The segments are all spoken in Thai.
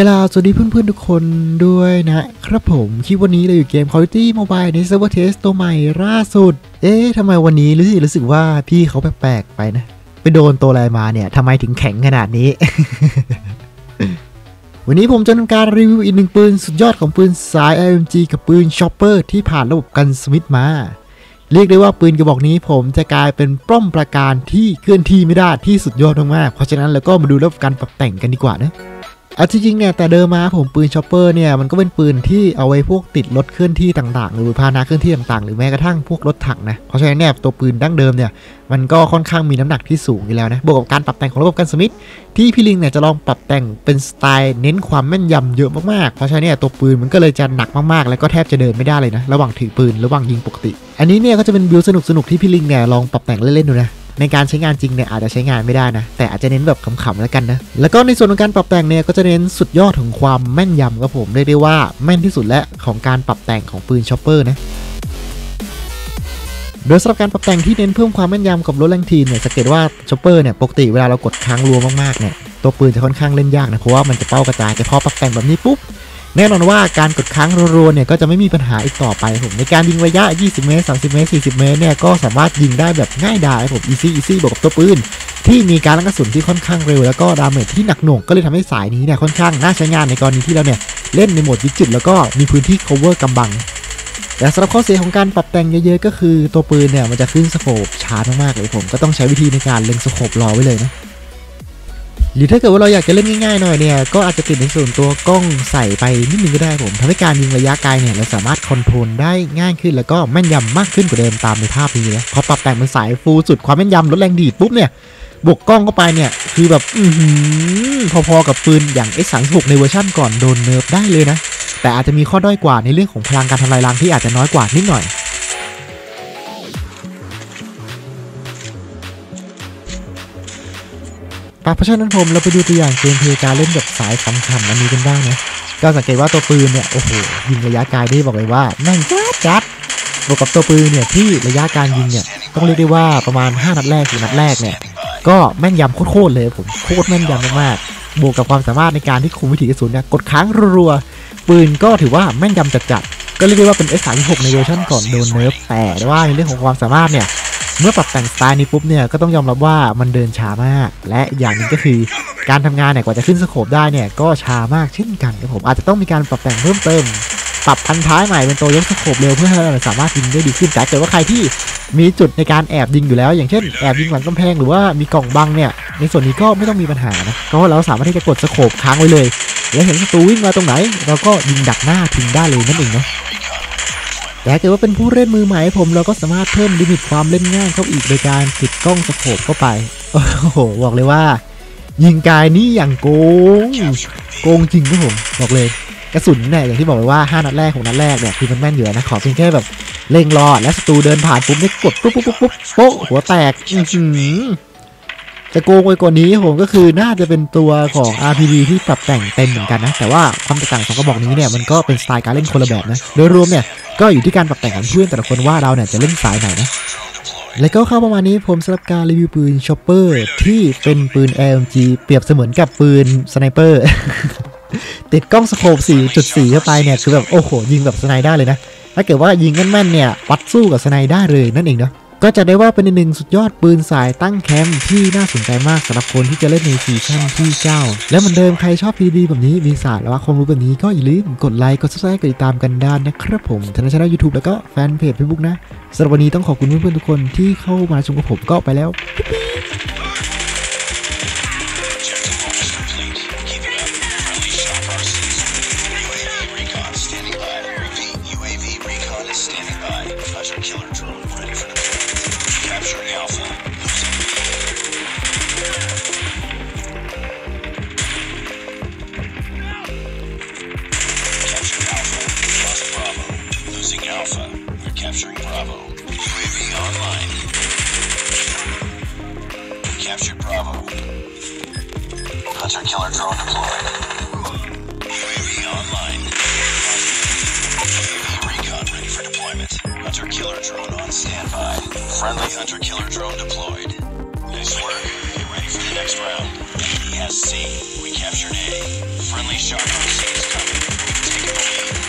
กลาสวัสดีเพื่อนๆทุกคนด้วยนะครับผมคลิปวันนี้เราอยู่เกม Call of Duty Mobile ใน Server Test ตัวใหม่ล่าสุด เอ๊ะทำไมวันนี้รู้สึกรู้สึกว่าพี่เขาแปลกๆไปนะ ไปโดนตัวอะไรมาเนี่ยทำไมถึงแข็งขนาดนี้ วันนี้ผมจะทำการรีวิวอีกหนึ่งปืนสุดยอดของปืนสาย IMG กับปืน Chopper ที่ผ่านระบบกันสวิตมา เรียกได้ว่าปืนกระบอกนี้ผมจะกลายเป็นป้อมประการที่เคลื่อนที่ไม่ได้ที่สุดยอดมากๆเพราะฉะนั้นเราก็มาดูระบบการปรับแต่งกันดีกว่านะ อาจริงๆเนี่ยแต่เดิมมาผมปืน Chopper เนี่ยมันก็เป็นปืนที่เอาไว้พวกติดรถเคลื่อนที่ต่างๆ หรือพาหนะเคลื่อนที่ต่างๆ หรือแม้กระทั่งพวกรถถังนะเพราะฉะนั้นเนี่ยตัวปืนดั้งเดิมเนี่ยมันก็ค่อนข้างมีน้ำหนักที่สูงอยู่แล้วนะบวกกับการปรับแต่งของระบบ gunsmith ที่พี่ลิงเนี่ยจะลองปรับแต่งเป็นสไตล์เน้นความแม่นยำเยอะมากๆเพราะฉะนั้นเนี่ยตัวปืนมันก็เลยจะหนักมากๆ แล้วก็แทบจะเดินไม่ได้เลยนะระหว่างถือปืนระหว่างยิงปกติ อันนี้เนี่ยก็จะเป็น build สนุกๆที่พี่ลิงเนี่ยลองปรับแต่งเล่นๆดูนะ ในการใช้งานจริงเนี่ยอาจจะใช้งานไม่ได้นะ แต่อาจจะเน้นแบบขำๆแล้วกันนะ แล้วก็ในส่วนของการปรับแต่งเนี่ยก็จะเน้นสุดยอดของความแม่นยำครับผมเรียกได้ว่าแม่นที่สุดและของการปรับแต่งของปืน Chopper นะโดยสำหรับการปรับแต่งที่เน้นเพิ่มความแม่นยำกับลดแรงดีดเนี่ยสังเกตว่า Chopper เนี่ยปกติเวลาเรากดค้างรัวมากๆเนี่ยตัวปืนจะค่อนข้างเล่นยากนะเพราะว่ามันจะเป้ากระจายแต่พอปรับแต่งแบบนี้ปุ๊บ แน่นอนว่าการกดค้างรัวๆเนี่ยก็จะไม่มีปัญหาอีกต่อไปผมในการยิงระยะ 20 เมตร 30 เมตร 40 เมตรเนี่ยก็สามารถยิงได้แบบง่ายดายผม easy easy บวกกับตัวปืนที่มีการลั่นกระสุนที่ค่อนข้างเร็วแล้วก็ damage ที่หนักหน่วงก็เลยทำให้สายนี้เนี่ยค่อนข้างน่าใช้งานในกรณีที่เราเนี่ยเล่นในโหมดวิจิตแล้วก็มีพื้นที่ cover กำบังแต่สำหรับข้อเสียของการปรับแต่งเยอะๆ ก็คือตัวปืนเนี่ยมันจะขึ้นสโคปช้ามากๆเลยผมก็ต้องใช้วิธีในการเล็งสโคปรอไว้เลยนะ หรือถ้าเกิดว่าเราอยากจะเล่นง่ายๆหน่อยเนี่ย ก็อาจจะติดในส่วนตัวกล้องใส่ไปนิดนึงก็ได้ผมทำให้การยิงระยะไกลเนี่ยเราสามารถคอนโทรลได้ง่ายขึ้นแล้วก็แม่นยำมากขึ้นกว่าเดิมตามในภาพนี้นะพอปรับแต่งเป็นสายฟูลสุดความแม่นยำลดแรงดีดปุ๊บเนี่ยบวกกล้องเข้าไปเนี่ย คือแบบอือหือพอๆกับปืนอย่าง S36 ในเวอร์ชั่นก่อนโดน nerf ได้เลยนะ แต่อาจจะมีข้อด้อยกว่าในเรื่องของพลังการทำลายล้างที่อาจจะน้อยกว่านิดหน่อย เพราะฉะนั้นผมเราไปดูตัวอย่าง gameplay การเล่นแบบสายขำๆอันนี้กันบ้างนะก็สังเกตว่าตัวปืนเนี่ยโอ้โหยิงระยะไกลได้บอกเลยว่าแม่งจัดจัดบวกกับตัวปืนเนี่ยที่ระยะการยิงเนี่ยต้องเรียกได้ว่าประมาณ 5 นัดแรกถึงนัดแรกเนี่ยก็แม่นยำโคตรเลยผมโคตรแม่นยำมากๆบวกกับความสามารถในการที่คุมวิถีกระสุนเนี่ยกดค้างรัวๆปืนก็ถือว่าแม่นยำจัดๆก็เรียกได้ว่าเป็น S36 ในเวอร์ชันก่อนโดน nerf แต่ว่าในเรื่องของความสามารถเนี่ย เมื่อปรับแต่งสไตล์นี้ปุ๊บเนี่ยก็ต้องยอมรับว่ามันเดินช้ามาก และอย่างหนึงก็คือการทำงานเนี่ยกว่าจะขึ้น scope ได้เนี่ยก็ช้ามากเช่นกันครับผมอาจจะต้องมีการปรับแต่งเพิ่มเติมปรับพานท้ายใหม่เป็นตัวยก scope เร็วเพื่อให้เราสามารถยิงได้ดีขึ้นแต่เกิดว่าใครที่มีจุดในการแอบยิงอยู่แล้ว อย่างเช่นแอบยิงหลังกำแพงหรือว่ามีกล่องบังเนี่ยในส่วนนี้ก็ไม่ต้องมีปัญหานะก็เราสามารถที่จะกด scope ค้างไว้เลย แล้วเห็นศัตรูวิ่งมาตรงไหน เราก็ยิงดักหน้าทิ้งได้เลยนั่นเองเนาะ แต่ถ้าเกิดว่าเป็นผู้เล่นมือใหม่ผมเราก็สามารถเพิ่ม limit ความเล่นง่ายเข้าอีกโดยการติดกล้อง scope เข้าไป โอ้โห บอกเลยว่า ยิงไกลนี่อย่างโกง โกงจริงครับผมบอกเลยกระสุนเนี่ยอย่างที่บอกไปว่า 5 นัดแรกของนัดแรกเนี่ยคือมันแม่นอยู่แล้วนะขอเพียงแค่แบบเล็งรอและศัตรูเดินผ่านปุ๊บนี่กดปุ๊บปุ๊บปุ๊บปุ๊บโป๊ะหัวแตกอือ จะโกงไปกว่านี้ผมก็คือน่าจะเป็นตัวของ RPD ที่ปรับแต่งเต็มเหมือนกันนะ แต่ว่าความแตกต่างของกระบอกนี้เนี่ยมันก็เป็นสไตล์การเล่นคนละแบบนะ โดยรวมเนี่ยก็อยู่ที่การปรับแต่งของเพื่อนแต่ละคนว่าเราเนี่ยจะเล่นสายไหนนะและก็เข้าประมาณนี้ผมสำหรับการรีวิวปืน Chopper ที่เป็นปืน LMG เปรียบเสมือนกับปืน sniperติดกล้อง scope 4.4 เข้าไปเนี่ย คือแบบ โอ้โห ยิงแบบสไนได้เลยนะ ถ้าเกิดว่ายิงแม่นๆเนี่ย วัดสู้กับสไนได้เลยนั่นเองเนาะ ก็จะได้ว่าเป็นหนึ่งสุดยอดปืนสายตั้งแคมป์ที่น่าสนใจมากสำหรับคนที่จะเล่นใน season ที่เจ้าและเหมือนเดิมใครชอบพีดีแบบนี้มีสาระและความรู้แบบนี้ก็อย่าลืมกดไลค์กด subscribe กดติดตามกันด้วยนะครับผมทางช่องยูทูบแล้วก็ fanpage Facebook นะสำหรับวันนี้ต้องขอบคุณเพื่อนๆทุกคนที่เข้ามาชมกับผมก็ไปแล้ว killer drone deployed. UAV online. UAV recon ready for deployment. Hunter killer drone on standby. Friendly hunter killer drone deployed. Nice work. Get ready for the next round. C. We captured A. Friendly Shock RC is coming. We've taken the lead.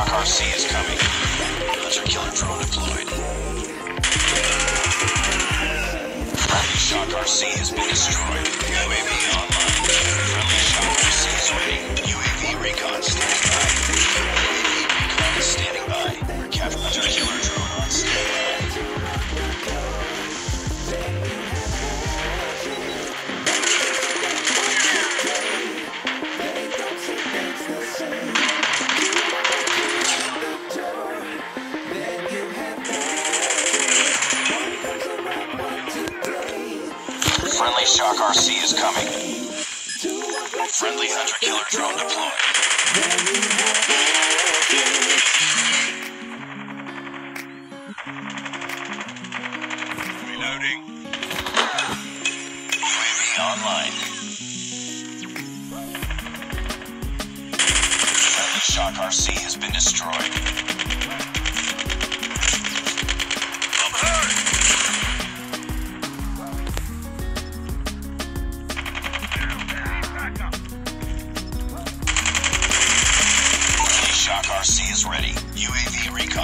Shock RC is coming. Hunter killer drone deployed. Shock RC has been destroyed. UAV online. Friendly Shock RC is coming. Friendly Hunter killer drone deployed. Reloading. UAV online. Friendly Shock RC has been destroyed.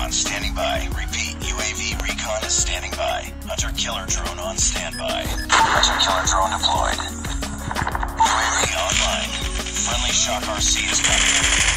Recon standing by. Repeat, UAV recon is standing by. Hunter killer drone on standby. Hunter killer drone deployed. UAV online. Friendly Shock RC is coming.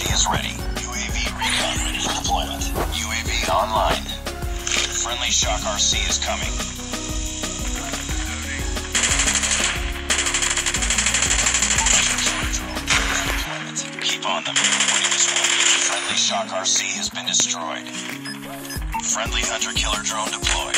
Shock is ready. UAV recon ready for deployment. UAV online. Friendly Shock RC is coming. Keep on them. Friendly Shock RC has been destroyed. Friendly Hunter Killer drone deployed.